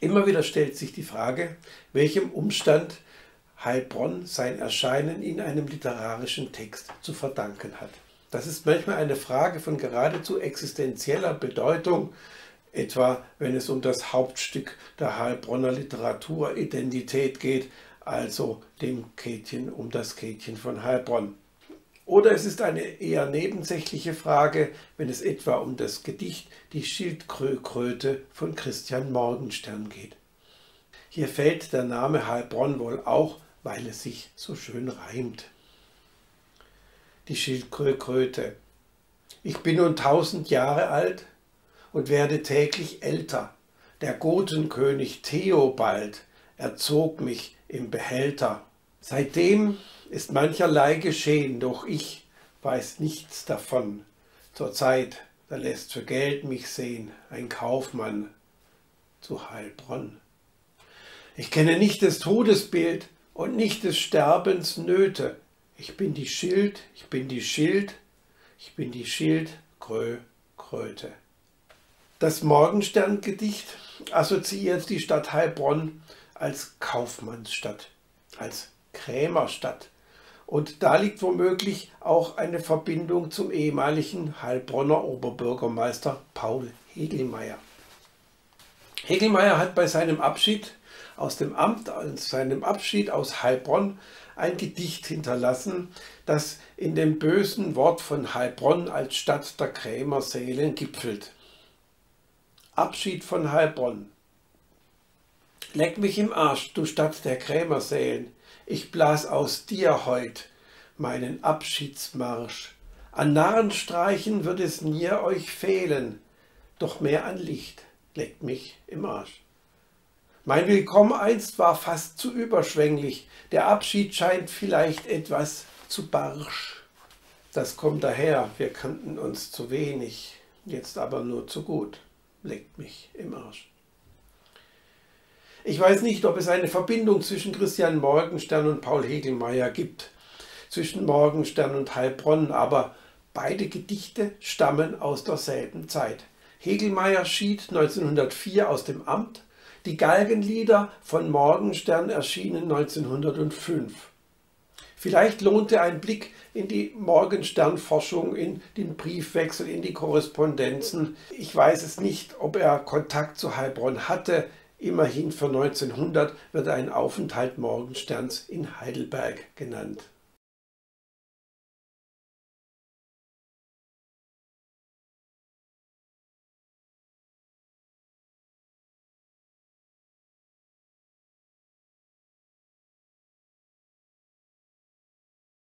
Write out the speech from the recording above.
Immer wieder stellt sich die Frage, welchem Umstand Heilbronn sein Erscheinen in einem literarischen Text zu verdanken hat. Das ist manchmal eine Frage von geradezu existenzieller Bedeutung, etwa wenn es um das Hauptstück der Heilbronner Literaturidentität geht, also dem Käthchen um das Käthchen von Heilbronn. Oder es ist eine eher nebensächliche Frage, wenn es etwa um das Gedicht Die Schildkröte von Christian Morgenstern geht. Hier fällt der Name Heilbronn wohl auch, weil es sich so schön reimt. Die Schildkröte. Ich bin nun tausend Jahre alt und werde täglich älter. Der Gotenkönig Theobald erzog mich im Behälter. Seitdem ist mancherlei geschehen, doch ich weiß nichts davon. Zur Zeit, da lässt für Geld mich sehen ein Kaufmann zu Heilbronn. Ich kenne nicht des Todesbild und nicht des Sterbens Nöte. Ich bin die Schild, ich bin die Schild, ich bin die Schildkröte. Das Morgensterngedicht assoziiert die Stadt Heilbronn als Kaufmannsstadt, als Krämerstadt. Und da liegt womöglich auch eine Verbindung zum ehemaligen Heilbronner Oberbürgermeister Paul Hegelmeier. Hegelmeier hat bei seinem Abschied aus dem Amt, seinem Abschied aus Heilbronn, ein Gedicht hinterlassen, das in dem bösen Wort von Heilbronn als Stadt der Krämerseelen gipfelt. Abschied von Heilbronn. Leck mich im Arsch, du Stadt der Krämersälen. Ich blas aus dir heut meinen Abschiedsmarsch. An Narrenstreichen wird es mir euch fehlen, doch mehr an Licht leckt mich im Arsch. Mein Willkommen einst war fast zu überschwänglich, der Abschied scheint vielleicht etwas zu barsch. Das kommt daher, wir kannten uns zu wenig, jetzt aber nur zu gut, leckt mich im Arsch. Ich weiß nicht, ob es eine Verbindung zwischen Christian Morgenstern und Paul Hegelmeier gibt, zwischen Morgenstern und Heilbronn, aber beide Gedichte stammen aus derselben Zeit. Hegelmeier schied 1904 aus dem Amt, die Galgenlieder von Morgenstern erschienen 1905. Vielleicht lohnte ein Blick in die Morgensternforschung, in den Briefwechsel, in die Korrespondenzen. Ich weiß es nicht, ob er Kontakt zu Heilbronn hatte. Immerhin für 1900 wird ein Aufenthalt Morgensterns in Heidelberg genannt.